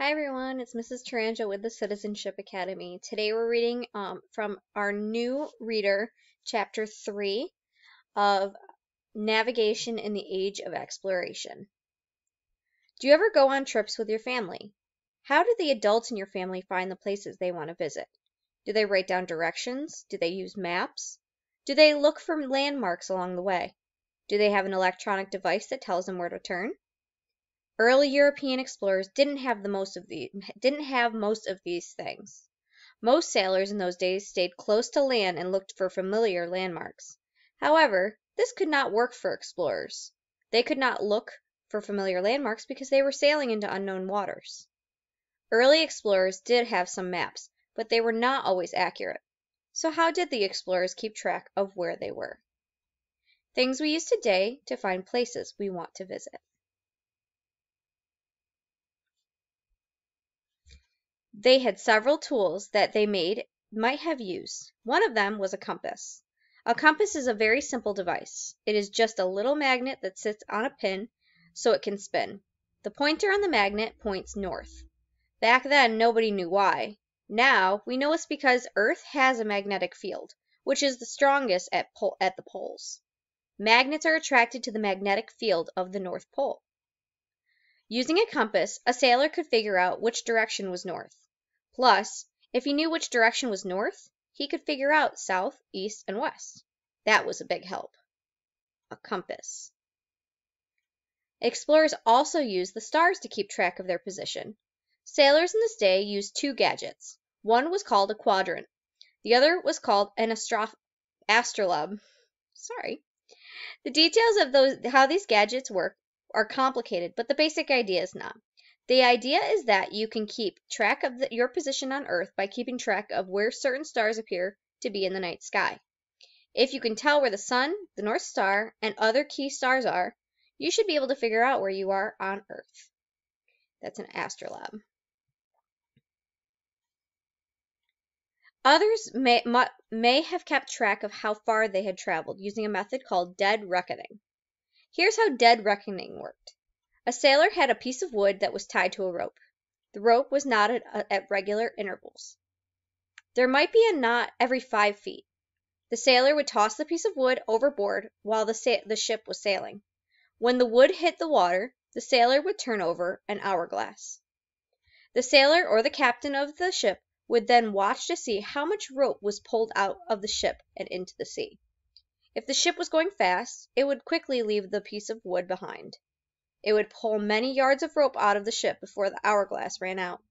Hi everyone, it's Mrs. Touranjoe with the Citizenship Academy. Today we're reading um, from our new reader, chapter 3 of Navigation in the Age of Exploration. Do you ever go on trips with your family? How do the adults in your family find the places they want to visit? Do they write down directions? Do they use maps? Do they look for landmarks along the way? Do they have an electronic device that tells them where to turn? Early European explorers didn't have the most of the didn't have most of these things. Most sailors in those days stayed close to land and looked for familiar landmarks. However, this could not work for explorers. They could not look for familiar landmarks because they were sailing into unknown waters. Early explorers did have some maps, but they were not always accurate. So how did the explorers keep track of where they were? Things we use today to find places we want to visit. They had several tools that they made might have used. One of them was a compass. A compass is a very simple device. It is just a little magnet that sits on a pin so it can spin. The pointer on the magnet points north. Back then nobody knew why. Now we know it's because Earth has a magnetic field, which is the strongest at, pol at the poles. Magnets are attracted to the magnetic field of the North Pole. Using a compass, a sailor could figure out which direction was north. Plus, if he knew which direction was north, he could figure out south, east, and west. That was a big help. A compass. Explorers also used the stars to keep track of their position. Sailors in this day used two gadgets. One was called a quadrant. The other was called an astro astrolabe. Sorry. The details of those how these gadgets work are complicated, but the basic idea is not. The idea is that you can keep track of the, your position on Earth by keeping track of where certain stars appear to be in the night sky. If you can tell where the Sun, the North Star, and other key stars are, you should be able to figure out where you are on Earth. That's an astrolabe. Others may, may have kept track of how far they had traveled using a method called dead reckoning. Here's how dead reckoning worked. A sailor had a piece of wood that was tied to a rope. The rope was knotted uh, at regular intervals. There might be a knot every five feet. The sailor would toss the piece of wood overboard while the, the ship was sailing. When the wood hit the water, the sailor would turn over an hourglass. The sailor or the captain of the ship would then watch to see how much rope was pulled out of the ship and into the sea. If the ship was going fast, it would quickly leave the piece of wood behind. It would pull many yards of rope out of the ship before the hourglass ran out.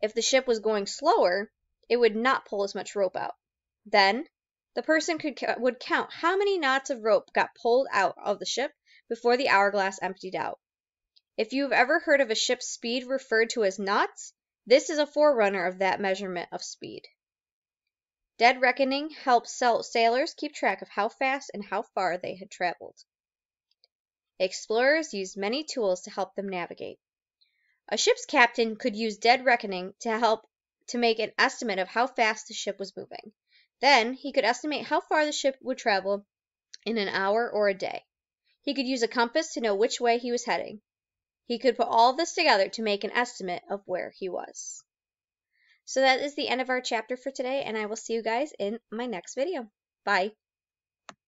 If the ship was going slower, it would not pull as much rope out. Then the person could would count how many knots of rope got pulled out of the ship before the hourglass emptied out. If you have ever heard of a ship's speed referred to as knots, this is a forerunner of that measurement of speed. Dead reckoning helps sailors keep track of how fast and how far they had traveled. Explorers used many tools to help them navigate. A ship's captain could use dead reckoning to help to make an estimate of how fast the ship was moving. Then he could estimate how far the ship would travel in an hour or a day. He could use a compass to know which way he was heading. He could put all this together to make an estimate of where he was. So that is the end of our chapter for today, and I will see you guys in my next video. Bye.